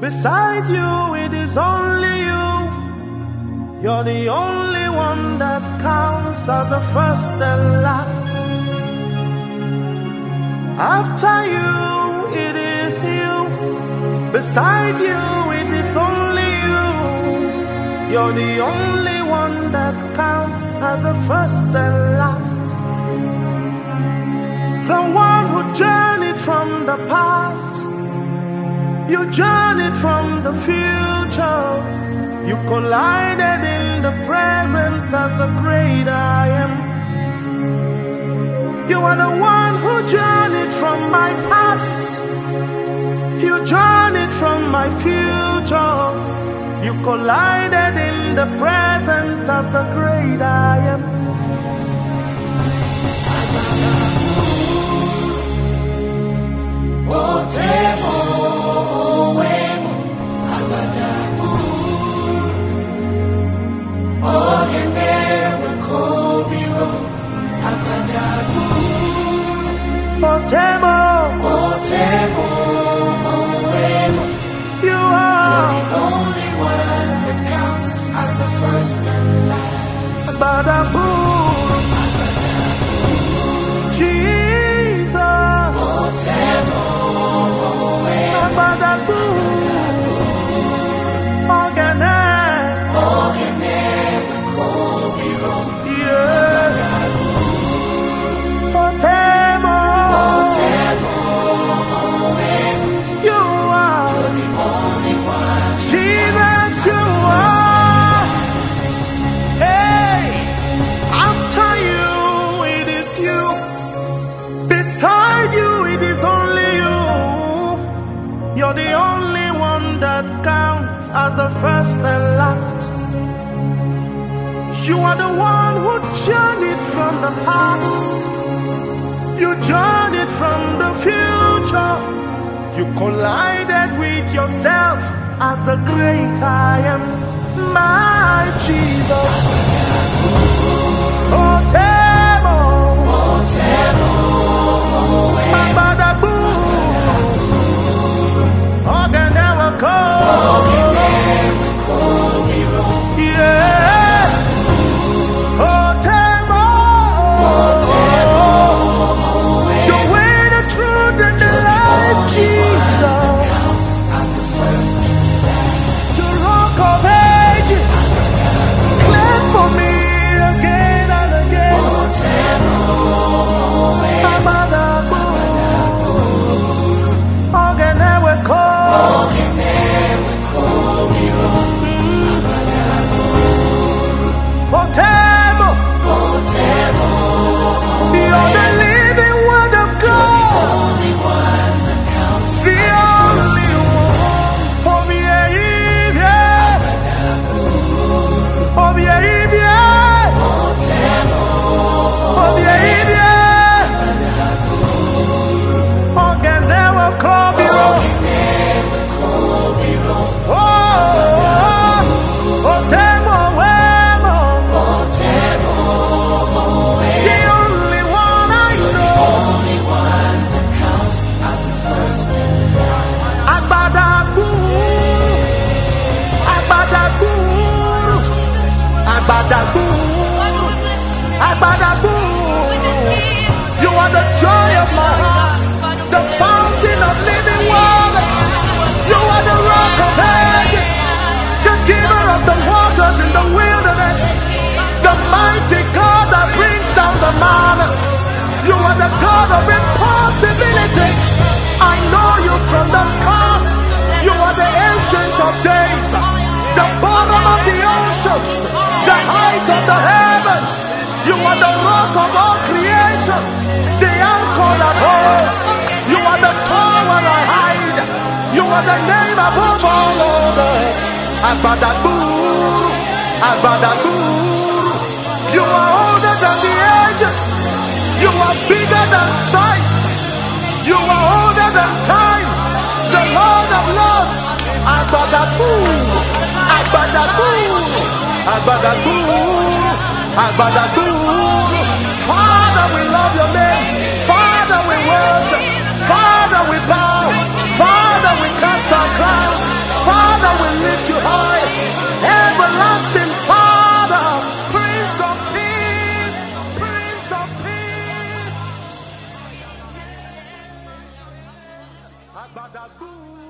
Beside you, it is only you. You're the only one that counts as the first and last. After you, it is you. Beside you, it is only you. You're the only one that counts as the first and last. The one who journeyed from the past. You journeyed from the future. You collided in the present as the great I am. You are the one who journeyed from my past. You journeyed from my future. You collided in the present as the great I am. As the first and last. You are the one who journeyed from the past. You journeyed from the future. You collided with yourself as the great I am, my Jesus. Oh, the God of impossibilities. I know you from the start. You are the ancient of days, the bottom of the oceans, the height of the heavens. You are the rock of all creation, the anchor that holds. You are the tower I hide. You are the name above all others. Agbadagburu, Agbadagburu. You are Agbadagburu, Agbadagburu, Agbadagburu. Father, we love your name. Father, we worship. Father, we bow. Father, we cast our crowns. Father, we lift you high. Everlasting Father, Prince of Peace, Prince of Peace. Agbadagburu.